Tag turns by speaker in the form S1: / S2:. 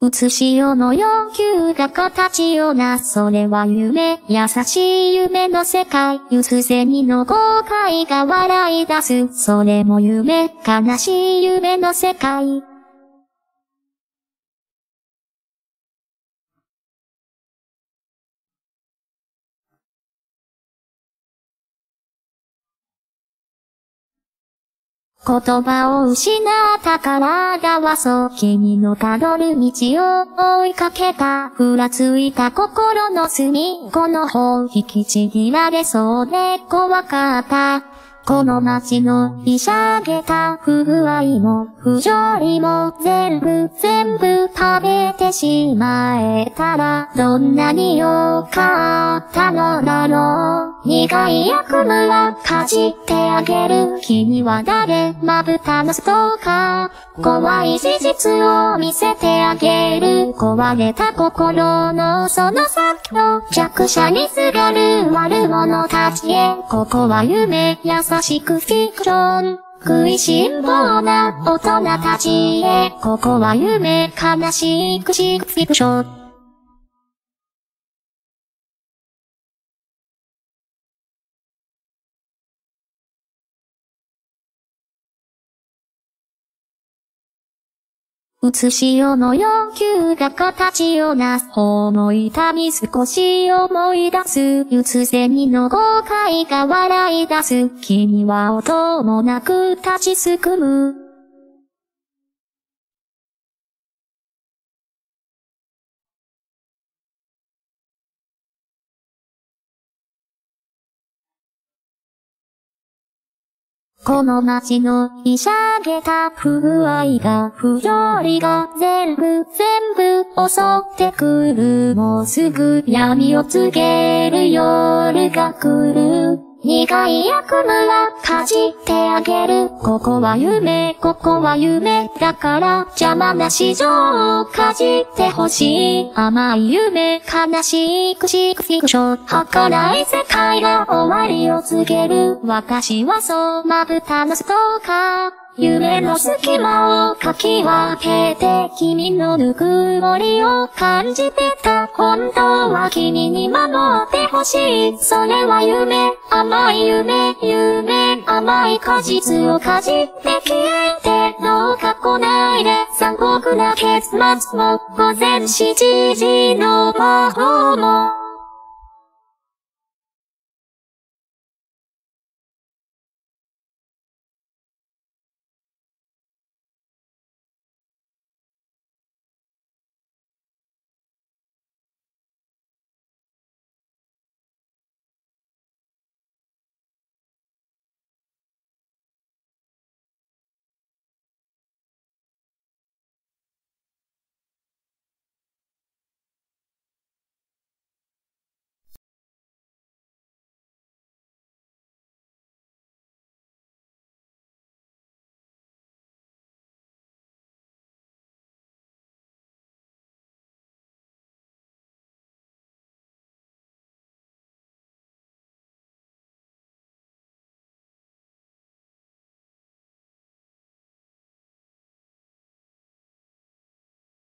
S1: 写しよの要求が形をな、それは夢、優しい夢の世界、ゆず銭の後悔が笑い出す、それも夢、悲しい夢の世界。言葉を失った体はそう君のたどる道を追いかけた。ふらついた心の隅っこの方引きちぎられそうで怖かった。この街のひしゃげた不具合も不条理も全部全部食べてしまえたらどんなに良かったのだろう苦い悪夢はかじってあげる君は誰まぶたのストーカー怖い事実を見せてあげる壊れた心のその先の弱者にすがる悪者たちへここは夢優しくフィクション。食いしん坊な大人たちへ、ここは夢悲しくしくフィクション。写しよの要求が形をなす。思い痛み少し思い出す。うつ銭の後悔が笑い出す。君は音もなく立ちすくむ。この街のひしゃげた不具合が不条理が全部全部襲ってくる。もうすぐ闇を告げる夜が来る。苦い悪夢はかじってあげる。ここは夢、ここは夢。だから邪魔な市場をかじってほしい。甘い夢、悲しいくしくフィクション。儚い世界が終わりを告げる。私はそう、まぶたのストーカー。夢の隙間をかき分けて君のぬくもりを感じてた。本当は君に守ってほしい。それは夢、甘い夢、夢、甘い果実をかじって消えて。どうか来ないで残酷な結末も午前7時の魔法も。